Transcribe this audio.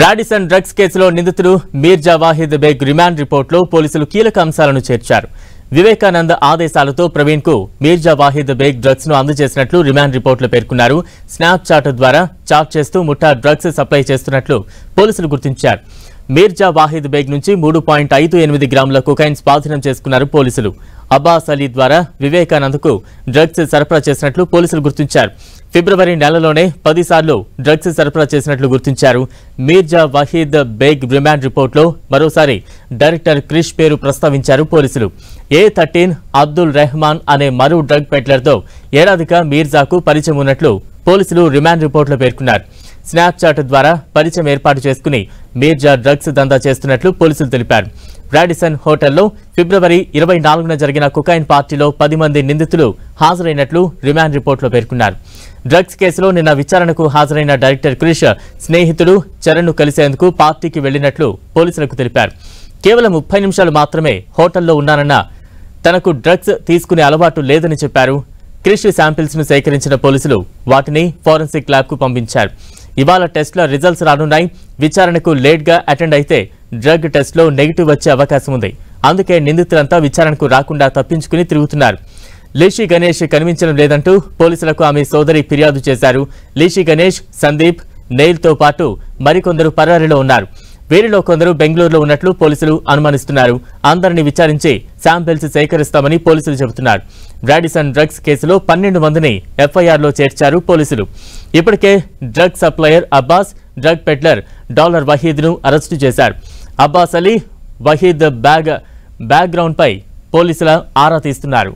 Radisson drugs కేసులో నిందితుడు Mirza Wahid Baig remand రిపోర్టులో పోలీసులు కీలక అంశాలను చేర్చారు. వివేకానంద ఆదేశాలతో ప్రవీణ్కు మీర్జా వాహిద్ బేగ్ డ్రగ్స్ను అందజేసినట్లు రిమాండ్ రిపోర్టులో పేర్కొన్నారు. స్నాప్ చాట్ ద్వారా చాట్ చేస్తూ ముఠా డ్రగ్స్ సప్లై చేస్తున్నట్లు పోలీసులు గుర్తించారు. మీర్జా వాహిద్ బేగ్ నుంచి మూడు పాయింట్ ఐదు ఎనిమిది గ్రాముల కొకైన్ స్వాధీనం చేసుకున్నారు పోలీసులు. అబ్బాస్ అలీ ద్వారా వివేకానంద్కు డ్రగ్స్ సరఫరా చేసినట్లు పోలీసులు గుర్తించారు. ఫిబ్రవరి నెలలోనే పదిసార్లు డ్రగ్స్ సరఫరా చేసినట్లు గుర్తించారు. మీర్జా వహీద్ బేగ్ రిమాండ్ రిపోర్టులో మరోసారి డైరెక్టర్ క్రిష్ పేరు ప్రస్తావించారు పోలీసులు. ఏ థర్టీన్ అబ్దుల్ రెహమాన్ అనే మరో డ్రగ్ పెట్లర్తో ఏడాదిగా మీర్జాకు పరిచయం ఉన్నట్లు పోలీసులు రిమాండ్ రిపోర్టులో పేర్కొన్నారు. స్నాప్చాట్ ద్వారా పరిచయం ఏర్పాటు చేసుకుని మీర్జా డ్రగ్స్ దందా చేస్తున్నట్లు పోలీసులు తెలిపారు. రాడిసన్ హోటల్లో ఫిబ్రవరి ఇరవై నాలుగున జరిగిన కుకైన్ పార్టీలో పది మంది నిందితులు హాజరైనట్లు రిమాండ్ రిపోర్టులో పేర్కొన్నారు. డ్రగ్స్ కేసులో నిన్న విచారణకు హాజరైన డైరెక్టర్ క్రిష్ స్నేహితుడు చరణ్ను కలిసేందుకు పార్టీకి వెళ్ళినట్లు పోలీసులకు తెలిపారు. కేవలం ముప్పై నిమిషాలు మాత్రమే హోటల్లో ఉన్నానన్న తనకు డ్రగ్స్ తీసుకునే అలవాటు లేదని చెప్పారు. క్రిష్ శాంపిల్స్ను సేకరించిన పోలీసులు వాటిని ఫోరెన్సిక్ ల్యాబ్కు పంపించారు. ఇవాళ టెస్ట్ల రిజల్ట్స్ రానున్నాయి. విచారణకు లేట్గా అటెండ్ అయితే డ్రగ్ టెస్ట్లో నెగిటివ్ వచ్చే అవకాశం ఉంది. అందుకే నిందితులంతా విచారణకు రాకుండా తప్పించుకుని తిరుగుతున్నారు. లీషి గణేష్ కనిపించడం లేదంటూ పోలీసులకు ఆమె సోదరి ఫిర్యాదు చేశారు. లీషి గణేష్ సందీప్ నెయిల్తో పాటు మరికొందరు పరారీలో ఉన్నారు. వీరిలో కొందరు బెంగళూరులో ఉన్నట్లు పోలీసులు అనుమానిస్తున్నారు. అందరిని విచారించి శాంపిల్స్ సేకరిస్తామని పోలీసులు చెబుతున్నారు. రాడిసన్ డ్రగ్స్ కేసులో పన్నెండు మందిని ఎఫ్ఐఆర్లో చేర్చారు పోలీసులు. ఇప్పటికే drug supplier Abbas drug peddler dollar వహీద్ను arrest చేశారు. అబ్బాస్ అలీ వహీద్ బ్యాగ్ బ్యాక్గ్రౌండ్పై పోలీసుల ఆరా తీస్తున్నారు.